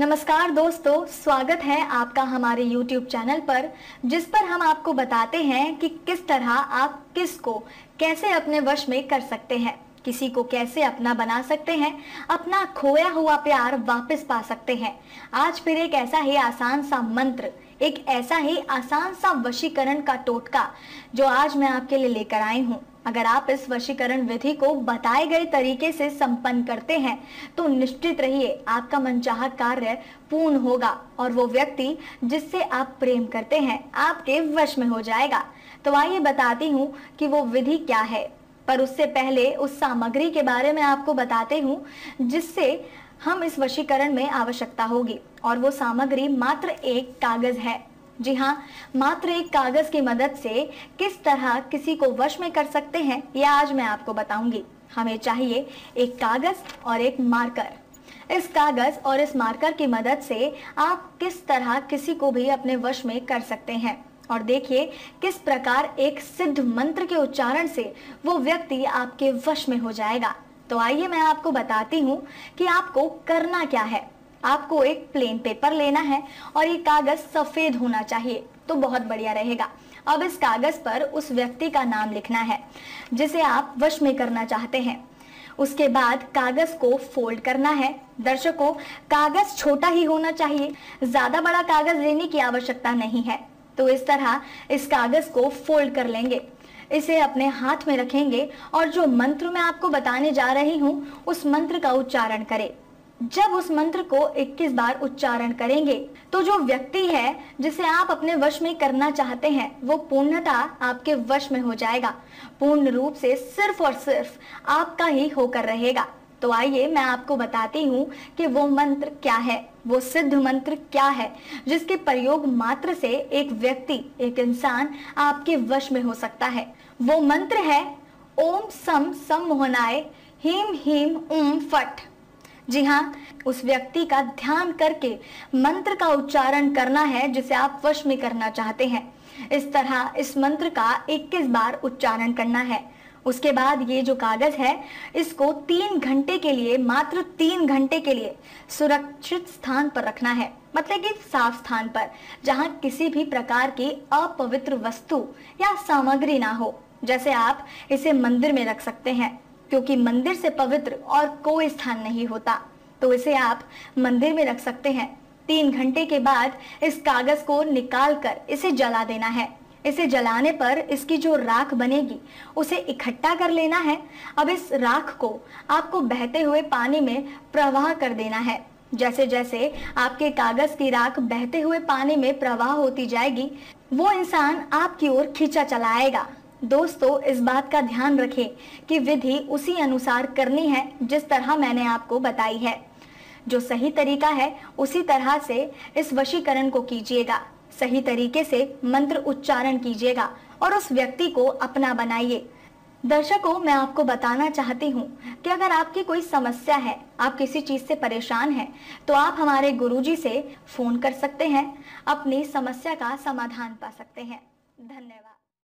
नमस्कार दोस्तों, स्वागत है आपका हमारे YouTube चैनल पर, जिस पर हम आपको बताते हैं कि किस तरह आप किस को कैसे अपने वश में कर सकते हैं, किसी को कैसे अपना बना सकते हैं, अपना खोया हुआ प्यार वापस पा सकते हैं। आज फिर एक ऐसा ही आसान सा मंत्र एक ऐसा ही आसान सा वशीकरण का टोटका, जो आज मैं आपके लिए लेकर आई हूँ। अगर आप इस वशीकरण विधि को बताए गए तरीके से संपन्न करते हैं तो निश्चित रहिए आपका मनचाहा कार्य पूर्ण होगा और वो व्यक्ति जिससे आप प्रेम करते हैं, आपके वश में हो जाएगा। तो आइए बताती हूँ कि वो विधि क्या है। पर उससे पहले उस सामग्री के बारे में आपको बताते हूँ, जिससे हम इस वशीकरण में आवश्यकता होगी। और वो सामग्री मात्र एक कागज़ है। जी हाँ मात्र एक कागज़ की मदद से किस तरह किसी को वश में कर सकते हैं यह आज मैं आपको बताऊँगी। हमें चाहिए एक कागज़ और एक मार्कर। इस कागज़ और इस मार्कर की मदद से आप किस तरह किसी को भी अपने वश में कर सकते हैं। और देखिए किस प्रकार एक सिद्ध मंत्र के उच्चारण से वो व्यक्ति आपके वश में हो जाएगा। तो आइए मैं आपको बताती हूँ कि आपको करना क्या है। आपको एक प्लेन पेपर लेना है और ये कागज़ सफ़ेद होना चाहिए तो बहुत बढ़िया रहेगा। अब इस कागज़ पर उस व्यक्ति का नाम लिखना है, जिसे आप वश में करना चाहते हैं। उसके बाद कागज़ को फोल्ड करना है। दर्शकों, कागज़ छोटा ही होना चाहिए, ज़्यादा बड़ा कागज़ लेने की आवश्यकता नहीं है। तो इस तरह इस कागज़ को फोल्ड कर लेंगे। इसे अपने हाथ में रखेंगे और जो मंत्र मैं आपको बताने जा रही हूँ, उस मंत्र का उच्चारण करें। जब उस मंत्र को 21 बार उच्चारण करेंगे तो जो व्यक्ति है, जिसे आप अपने वश में करना चाहते हैं, वो पूर्णता आपके वश में हो जाएगा। पूर्ण रूप से सिर्फ़ और सिर्फ़ आपका ही होकर रहेगा। तो आइए मैं आपको बताती हूँ कि वो मंत्र क्या है, वो सिद्ध मंत्र क्या है, जिसके प्रयोग मात्र से एक व्यक्ति, एक इंसान आपके वश में हो सकता है। वो मंत्र है, ओम सम सम मोहनाय हिम हिम उम फट। जी हाँ उस व्यक्ति का ध्यान करके मंत्र का उच्चारण करना है जिसे आप वश में करना चाहते हैं। इस तरह इस मंत्र का 21 बार उच्चारण करना है। उसके बाद ये जो कागज़ है, इसको तीन घंटे के लिए, मात्र तीन घंटे के लिए सुरक्षित स्थान पर रखना है। मतलब कि साफ़ स्थान पर, जहाँ किसी भी प्रकार की अपवित्र वस्तु या सामग्री ना हो। जैसे आप इसे मंदिर में रख सकते हैं, क्योंकि मंदिर से पवित्र और कोई स्थान नहीं होता। तो इसे आप मंदिर में रख सकते हैं। तीन घंटे के बाद इस कागज़ को निकाल कर इसे जला देना है। इसे जलाने पर इसकी जो राख बनेगी, उसे इकट्ठा कर लेना है। अब इस राख को आपको बहते हुए पानी में प्रवाह कर देना है। जैसे जैसे आपके कागज़ की राख बहते हुए पानी में प्रवाह होती जाएगी, वो इंसान आपकी ओर खींचा चलाएगा। दोस्तों, इस बात का ध्यान रखें कि विधि उसी अनुसार करनी है, जिस तरह मैंने आपको बताई है। जो सही तरीका है, उसी तरह से इस वशीकरण को कीजिएगा। सही तरीके से मंत्र उच्चारण कीजिएगा और उस व्यक्ति को अपना बनाइए। दर्शकों, मैं आपको बताना चाहती हूँ कि अगर आपकी कोई समस्या है, आप किसी चीज़ से परेशान हैं तो आप हमारे गुरुजी से फ़ोन कर सकते हैं, अपनी समस्या का समाधान पा सकते हैं। धन्यवाद।